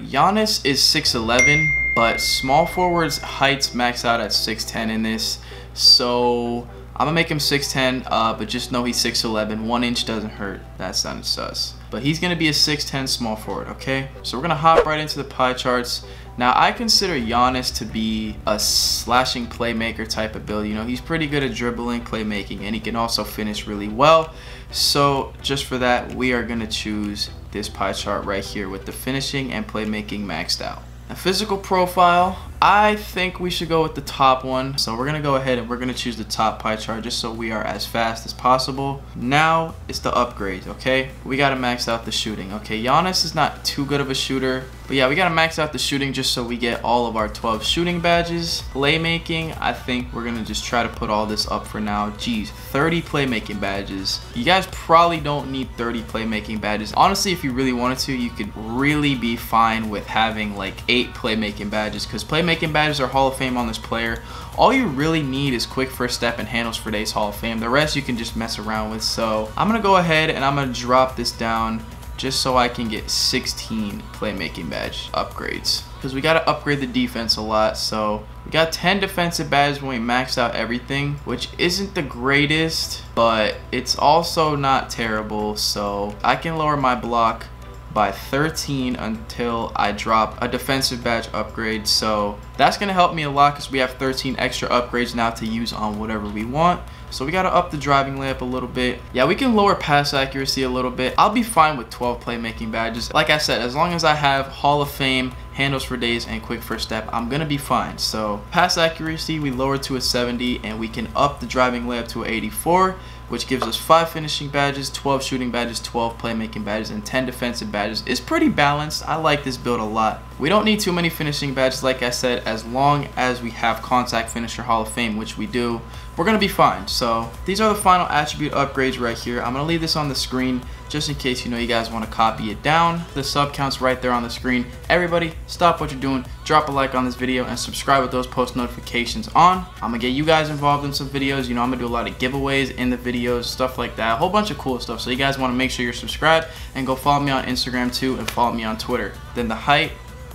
Giannis is 6'11", but small forwards heights max out at 6'10 in this. So I'm gonna make him 6'10", uh, but just know he's 6'11". One inch doesn't hurt. That sounded sus. But he's gonna be a 6'10 small forward, okay? So we're gonna hop right into the pie charts. Now I consider Giannis to be a slashing playmaker type ability. You know, he's pretty good at dribbling, playmaking, and he can also finish really well. So just for that, we are gonna choose this pie chart right here with the finishing and playmaking maxed out. A physical profile, I think we should go with the top one. So we're gonna go ahead and we're gonna choose the top pie chart just so we are as fast as possible. Now it's the upgrades, okay? We gotta max out the shooting, okay? Giannis is not too good of a shooter, but yeah, we gotta max out the shooting just so we get all of our 12 shooting badges. Playmaking, I think we're gonna just try to put all this up for now. Geez, 30 playmaking badges. You guys probably don't need 30 playmaking badges. Honestly, if you really wanted to, you could really be fine with having like eight playmaking badges because playmaking badges or Hall of Fame on this player. All you really need is quick first step and handles for days Hall of Fame. The rest you can just mess around with. So I'm gonna go ahead and I'm gonna drop this down just so I can get 16 playmaking badge upgrades. Because we got to upgrade the defense a lot. So we got 10 defensive badges when we maxed out everything, which isn't the greatest, but it's also not terrible. So I can lower my block by 13 until I drop a defensive badge upgrade. So that's going to help me a lot because we have 13 extra upgrades now to use on whatever we want. So we got to up the driving layup a little bit. Yeah, we can lower pass accuracy a little bit. I'll be fine with 12 playmaking badges. Like I said, as long as I have Hall of Fame, handles for days, and quick first step, I'm going to be fine. So pass accuracy, we lower to a 70, and we can up the driving layup to 84 which gives us 5 finishing badges, 12 shooting badges, 12 playmaking badges, and 10 defensive badges. It's pretty balanced. I like this build a lot. We don't need too many finishing badges, like I said, as long as we have Contact Finisher Hall of Fame, which we do, we're going to be fine. So these are the final attribute upgrades right here. I'm going to leave this on the screen just in case you know you guys want to copy it down. The sub count's right there on the screen. Everybody, stop what you're doing, drop a like on this video, and subscribe with those post notifications on. I'm going to get you guys involved in some videos. You know, I'm going to do a lot of giveaways in the videos, stuff like that. A whole bunch of cool stuff. So you guys want to make sure you're subscribed and go follow me on Instagram too and follow me on Twitter. Then the height,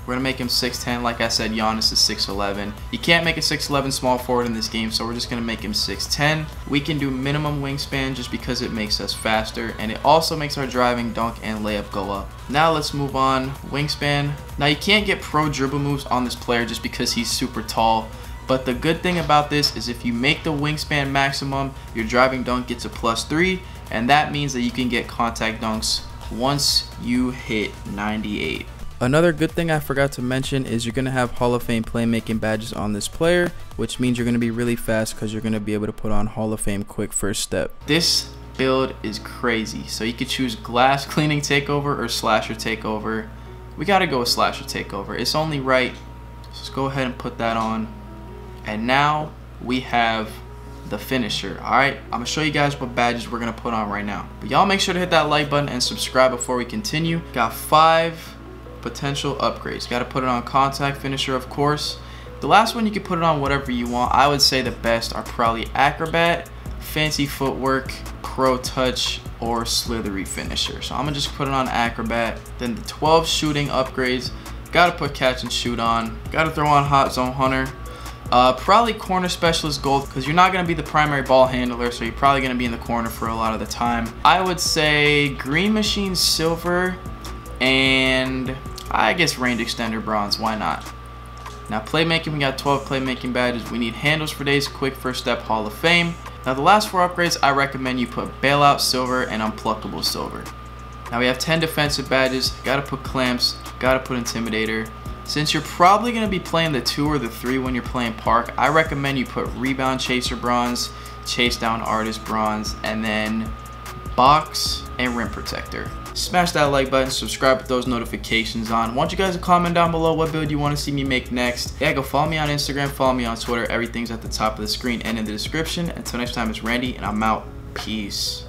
we're going to make him 6'10". Like I said, Giannis is 6'11". You can't make a 6'11 small forward in this game, so we're just going to make him 6'10". We can do minimum wingspan just because it makes us faster, and it also makes our driving, dunk, and layup go up. Now let's move on. Wingspan. Now you can't get pro dribble moves on this player just because he's super tall. But the good thing about this is if you make the wingspan maximum, your driving dunk gets a plus 3, and that means that you can get contact dunks once you hit 98. Another good thing I forgot to mention is you're going to have Hall of Fame playmaking badges on this player, which means you're going to be really fast because you're going to be able to put on Hall of Fame quick first step. This build is crazy. So you could choose glass cleaning takeover or slasher takeover. We got to go with slasher takeover. It's only right. So let's go ahead and put that on. And now we have the finisher. Alright, I'm going to show you guys what badges we're to put on right now. But y'all make sure to hit that like button and subscribe before we continue. Got five potential upgrades. Got to put it on contact finisher, of course. The last one you can put it on whatever you want. I would say the best are probably acrobat, fancy footwork, pro touch, or slithery finisher. So I'm gonna just put it on acrobat. Then the 12 shooting upgrades. Got to put catch and shoot on. Got to throw on hot zone hunter. Uh, probably corner specialist gold because you're not going to be the primary ball handler so you're probably going to be in the corner for a lot of the time. I would say green machine silver and I guess range extender bronze, why not? Now playmaking, we got 12 playmaking badges. We need handles for days, quick first step, Hall of Fame. Now the last four upgrades, I recommend you put bailout silver and unpluckable silver. Now we have 10 defensive badges, gotta put clamps, gotta put intimidator. Since you're probably gonna be playing the two or the three when you're playing park, I recommend you put rebound chaser bronze, chase down artist bronze, and then box and rim protector smash that like button, subscribe with those notifications on. Want you guys to comment down below what build you want to see me make next. Yeah, go follow me on Instagram, follow me on Twitter. Everything's at the top of the screen and in the description. Until next time, it's Randy, and I'm out. Peace.